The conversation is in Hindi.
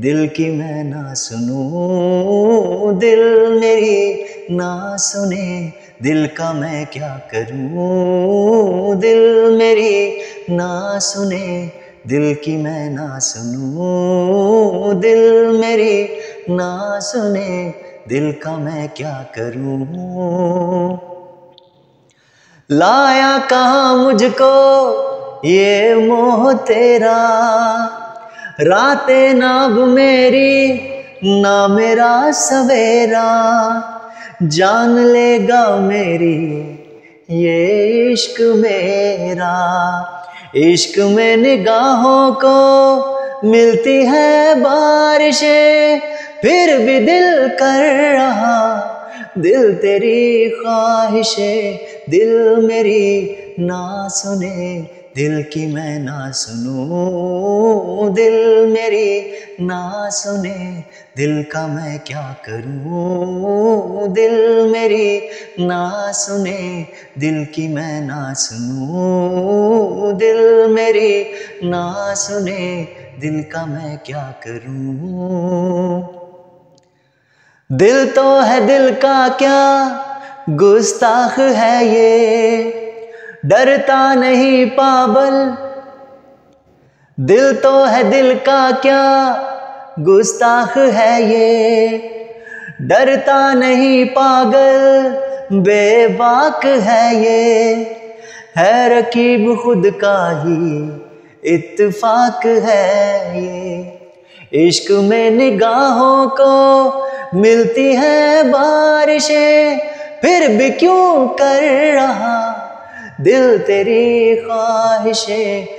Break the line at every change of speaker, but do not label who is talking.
दिल की मैं ना सुनूं, दिल मेरी ना सुने, दिल का मैं क्या करूँ? दिल मेरी ना सुने, दिल की मैं ना सुनूं, दिल मेरी ना सुने, दिल का मैं क्या करूँ? लाया कहा मुझको ये मोह तेरा? रातें नाब मेरी, ना मेरा सवेरा। जान लेगा मेरी, ये इश्क मेरा। इश्क में निगाहों को मिलती है बारिशें, फिर भी दिल कर रहा। दिल तेरी ख्वाहिशें, दिल मेरी ना सुने, दिल की मैं ना सुनूं। दिल मेरी ना सुने, दिल का मैं क्या करूँ? दिल मेरी ना सुने, दिल की मैं ना सुनूं। दिल मेरी ना सुने, दिल का मैं क्या करूँ? दिल तो है दिल का क्या? गुस्ताख है ये। डरता नहीं पाबल दिल तो है दिल का क्या? गुस्ताख है ये। डरता नहीं पागल, बेबाक है ये। है रकीब खुद का ही, इत्तेफाक है ये। इश्क में निगाहों को मिलती है बारिशें, फिर भी क्यों कर रहा? दिल तेरी ख्वाहिशें